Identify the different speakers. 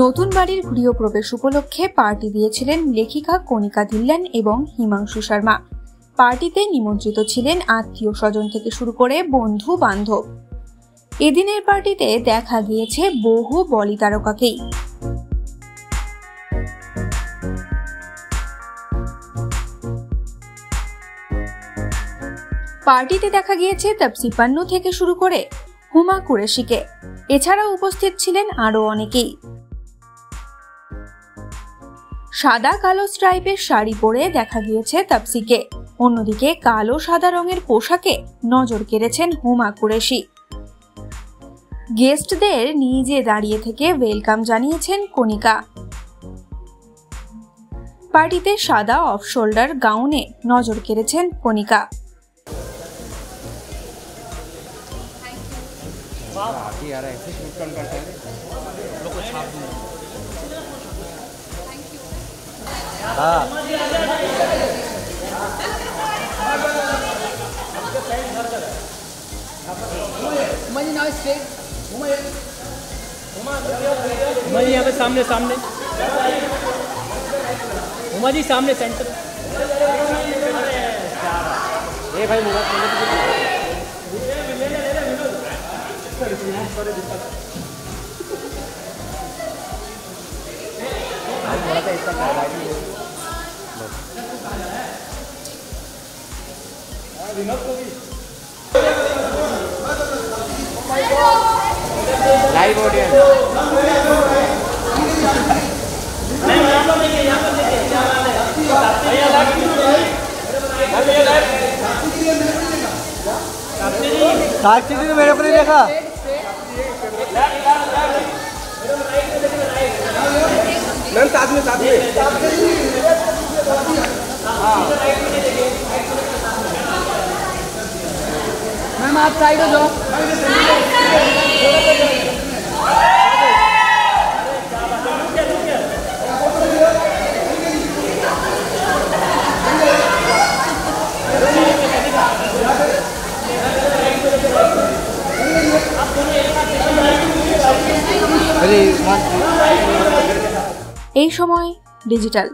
Speaker 1: নতুন বাড়ির গৃহপ্রবেশ উপলক্ষে পার্টি দিয়েছিলেন লেখিকা কণিকা ধিল্লান এবং হিমাংশু শর্মা। পার্টিতে নিমন্ত্রিত ছিলেন আত্মীয় স্বজন থেকে শুরু করে বন্ধু বান্ধব। এদিনের পার্টিতে দেখা গিয়েছে বহু বলি তারকাকেই। পার্টিতে দেখা গিয়েছে তাপসি পান্নু থেকে শুরু করে হুমা কুরেশিকে। এছাড়াও উপস্থিত ছিলেন আরও অনেকেই। সাদা কালো স্ট্রাইপের শাড়ি পরে দেখা গিয়েছে তাপসিকে। অন্যদিকে কালো সাদা রঙের পোশাকে নজর কেড়েছেন হুমা কুরেশি। গেস্টদের নিজে দাঁড়িয়ে থেকে ওয়েলকাম জানিয়েছেন কণিকা। পার্টিতে সাদা অফ শোল্ডার গাউনে নজর কেড়েছেন কণিকা।
Speaker 2: उमा जी
Speaker 3: यहाँ पे सामने सामने। उमा जी सामने सेंटर
Speaker 4: ए भाई, mobile Ahora te está cagando. Live audience Sakshi ji ने मेरे पर ही देखा।
Speaker 2: आप साइड हो जाओ
Speaker 1: এই সময় ডিজিটাল